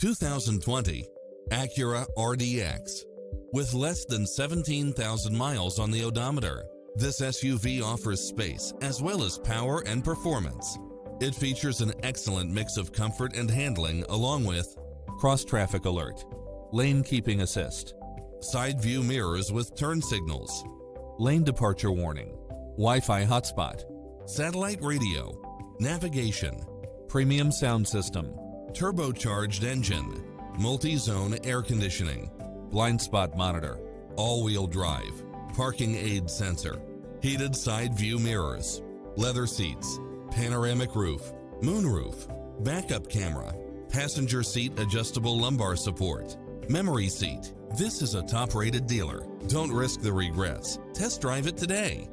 2020 Acura RDX. With less than 17,000 miles on the odometer, this SUV offers space as well as power and performance. It features an excellent mix of comfort and handling along with cross-traffic alert, lane keeping assist, side view mirrors with turn signals, lane departure warning, Wi-Fi hotspot, satellite radio, navigation, premium sound system, turbocharged engine, multi-zone air conditioning, blind spot monitor, all-wheel drive, parking aid sensor, heated side view mirrors, leather seats, panoramic roof, moonroof, backup camera, passenger seat adjustable lumbar support, memory seat. This is a top-rated dealer. Don't risk the regrets. Test drive it today.